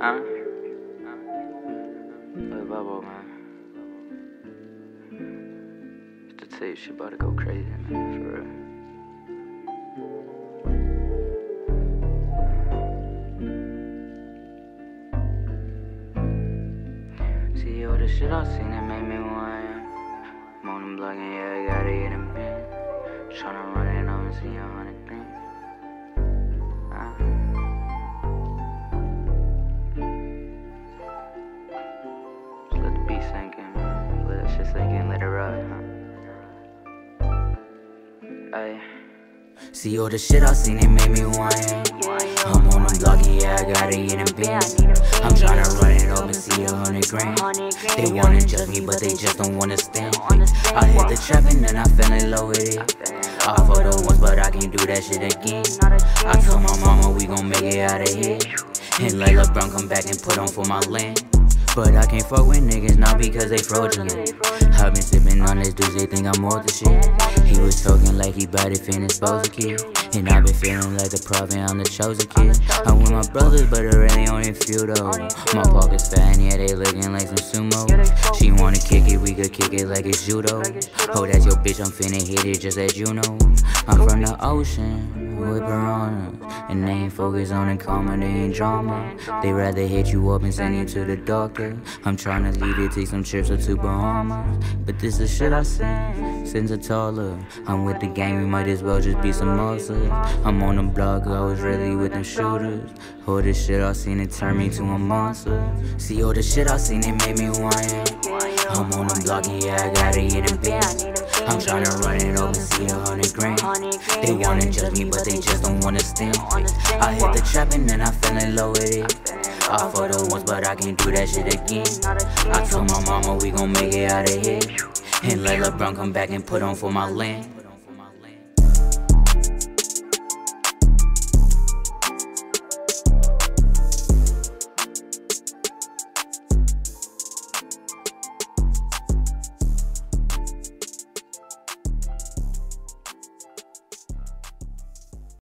Huh? Bubble, man. Just to tell you, she about to go crazy, man, for real. See all the shit I seen that made me want I'm on block yeah, I gotta get them in. Tryna run it and see a hundred grand. Uh. Huh? See all the shit I seen, it made me want I'm on the block, and yeah, I gotta get them bands. I'm tryna run it up and see a hundred grand. They wanna judge me, but they just don't wanna stand. I hit the trap and then I fell in love with it. I for the once, but I can't do that shit again. I told my mama we gon' make it out of here. And let LeBron come back and put on for my land. But I can't fuck with niggas not because they fraudulent. I've been sipping on this dude, they think I'm more the shit. He was talking like he bout it, finna expose a kid. And I've been feeling like the prophet, I'm the chosen kid. I'm with my brothers, but it really only few though. My pockets fat, and yeah, they looking like some sumo. She wanna kick it, we could kick it like it's judo. Oh, that's your bitch, I'm finna hit it just as you know. I'm from the ocean with piranhas. And they ain't focused on the comedy and drama. They rather hit you up and send you to the doctor. I'm trying to leave it, take some trips up to Bahamas. But this is shit I seen since a taller. I'm with the gang, we might as well just be some I'm on the block, I was really with them shooters. All this shit I seen, it turned me to a monster. See all the shit I seen, it made me want I'm I'm on the block, yeah, I gotta get them bands. I'm tryna run it over see a hundred grand. They wanna judge me, but they just don't wanna stand. I hit the trap and then I fell in love with it. I for the once, but I can't do that shit again. I told my mama we gon' make it out of here. And let LeBron come back and put on for my land.